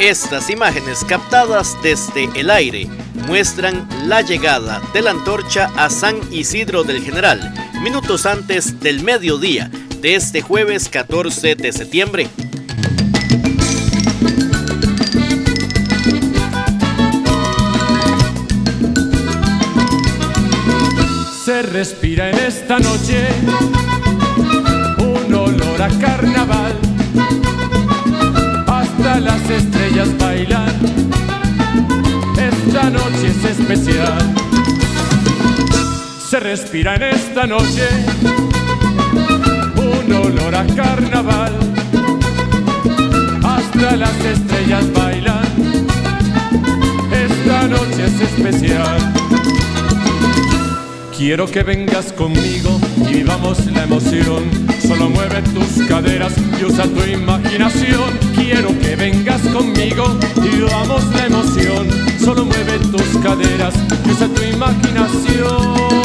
Estas imágenes captadas desde el aire muestran la llegada de la antorcha a San Isidro del General, minutos antes del mediodía de este jueves 14 de septiembre. Se respira en esta noche un olor a carnaval Respira en esta noche un olor a carnaval. Hasta las estrellas bailan. Esta noche es especial. Quiero que vengas conmigo y vivamos la emoción. Solo mueve tus caderas y usa tu imaginación. Quiero que vengas conmigo y vivamos la emoción. Solo mueve tus caderas y usa tu imaginación.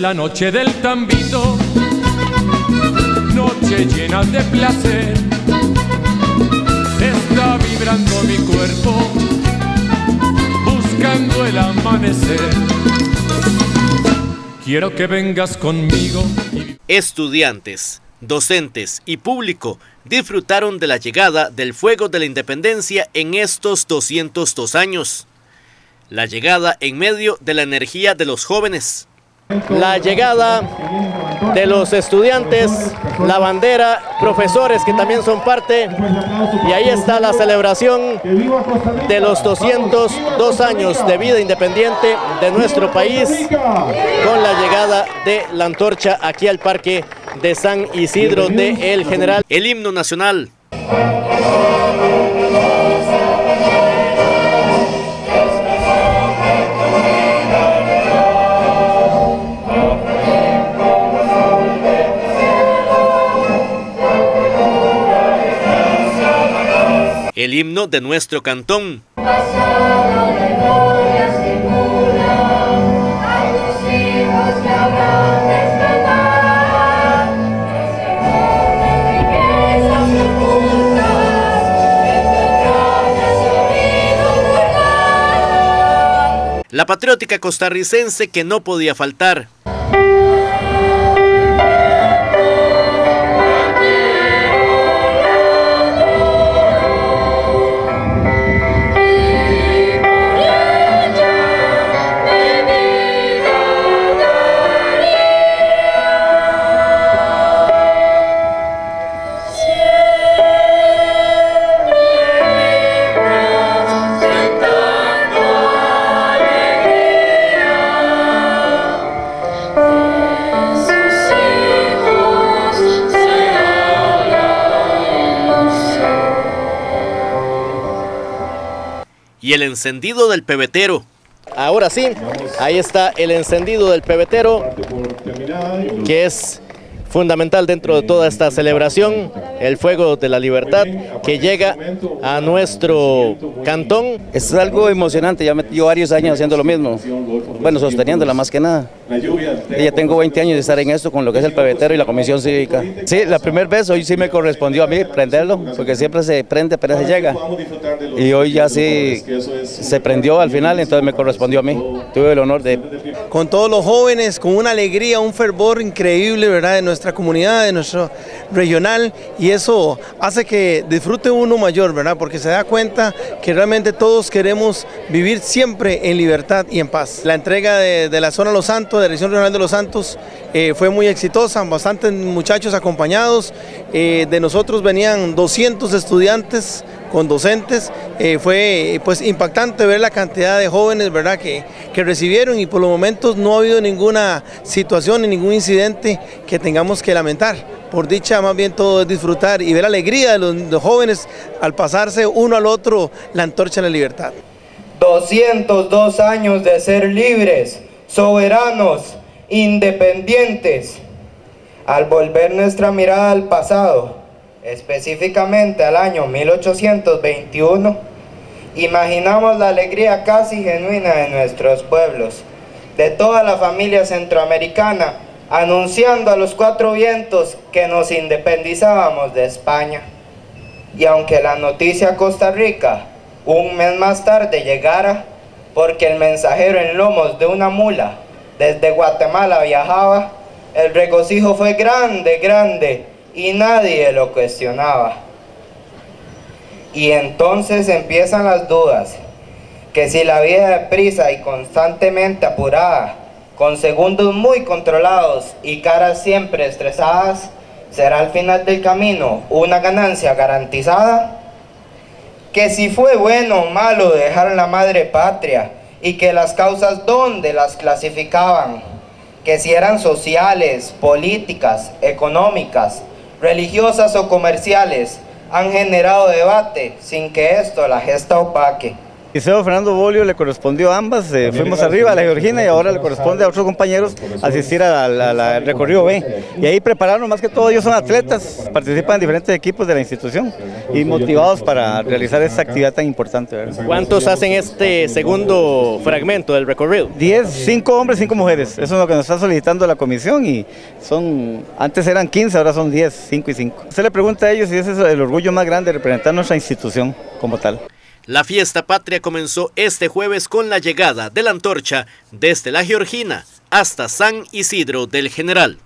La noche del tambito, noche llena de placer vibrando mi cuerpo, buscando el amanecer. Quiero que vengas conmigo. Estudiantes, docentes y público disfrutaron de la llegada del fuego de la independencia en estos 202 años. La llegada en medio de la energía de los jóvenes. La llegada de los estudiantes, la bandera, profesores que también son parte. Y ahí está la celebración de los 202 años de vida independiente de nuestro país con la llegada de la antorcha aquí al Parque de San Isidro de El General. El himno nacional. El himno de nuestro cantón. La patriótica costarricense que no podía faltar. Y el encendido del pebetero. Ahora sí, ahí está el encendido del pebetero, que es fundamental dentro de toda esta celebración, el fuego de la libertad que llega a nuestro cantón. Es algo emocionante, ya me llevo varios años haciendo lo mismo, bueno, sosteniéndola más que nada. Ya tengo 20 años de estar en esto con lo que es el pebetero y la comisión cívica. Sí, la primera vez hoy sí me correspondió a mí prenderlo, porque siempre se prende apenas se llega. Y hoy ya sí se prendió al final, entonces me correspondió a mí. Tuve el honor de... Con todos los jóvenes, con una alegría, un fervor increíble, ¿verdad? De nuestra comunidad, de nuestro regional, y eso hace que disfrute uno mayor, ¿verdad? Porque se da cuenta que realmente todos queremos vivir siempre en libertad y en paz. La entrega de, de la zona Los Santos la Dirección Regional de Los Santos eh, fue muy exitosa, bastantes muchachos acompañados, eh, de nosotros venían 200 estudiantes con docentes. Eh, fue pues impactante ver la cantidad de jóvenes ¿verdad? Que, que recibieron y por los momentos no ha habido ninguna situación ni ningún incidente que tengamos que lamentar. Por dicha, más bien todo es disfrutar y ver la alegría de los, de los jóvenes al pasarse uno al otro la antorcha de la libertad. 202 años de ser libres, soberanos, independientes. Al volver nuestra mirada al pasado, específicamente al año 1821, imaginamos la alegría casi genuina de nuestros pueblos, de toda la familia centroamericana, anunciando a los cuatro vientos que nos independizábamos de España. Y aunque la noticia a Costa Rica un mes más tarde llegara, porque el mensajero en lomos de una mula desde Guatemala viajaba, el regocijo fue grande, grande, y nadie lo cuestionaba. Y entonces empiezan las dudas, que si la vida deprisa y constantemente apurada, con segundos muy controlados y caras siempre estresadas, será al final del camino una ganancia garantizada que si fue bueno o malo dejar la madre patria y que las causas donde las clasificaban, que si eran sociales, políticas, económicas, religiosas o comerciales, han generado debate sin que esto la gesta opaque. Liceo Fernando Bolio le correspondió a ambas, eh, fuimos arriba a la Georgina y ahora le corresponde a otros compañeros asistir al recorrido B. Y ahí prepararon, más que todo ellos son atletas, participan en diferentes equipos de la institución y motivados para realizar esta actividad tan importante. ¿verdad? ¿Cuántos hacen este segundo fragmento del recorrido? 10, 5 hombres, 5 mujeres, eso es lo que nos está solicitando la comisión y son, antes eran 15, ahora son 10, 5 y 5. Se le pregunta a ellos si ese es el orgullo más grande de representar nuestra institución como tal. La fiesta patria comenzó este jueves con la llegada de la antorcha desde la Georgina hasta San Isidro del General.